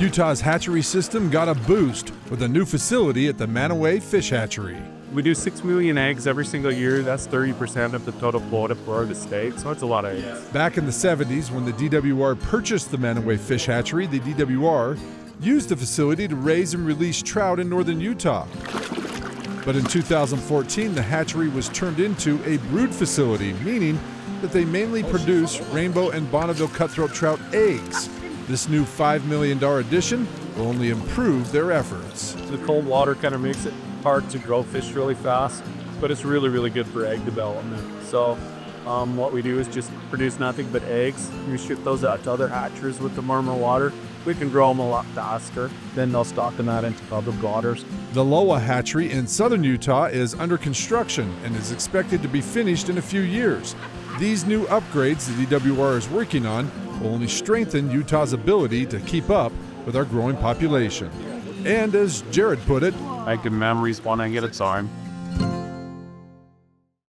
Utah's hatchery system got a boost with a new facility at the Mantua Fish Hatchery. We do 6 million eggs every single year. That's 30% of the total quota for the state, so it's a lot of eggs. Back in the 70s, when the DWR purchased the Mantua Fish Hatchery, the DWR used the facility to raise and release trout in northern Utah. But in 2014, the hatchery was turned into a brood facility, meaning that they mainly produce rainbow and Bonneville cutthroat trout eggs. This new $5 million addition will only improve their efforts. The cold water kind of makes it hard to grow fish really fast, but it's really, really good for egg development. So, um, what we do is just produce nothing but eggs. We ship those out to other hatcheries with the warmer water. We can grow them a lot faster. Then they'll stock them out into public waters. The Loa hatchery in southern Utah is under construction and is expected to be finished in a few years. These new upgrades the DWR is working on will only strengthen Utah's ability to keep up with our growing population. And as Jared put it, I can memories when I get a time.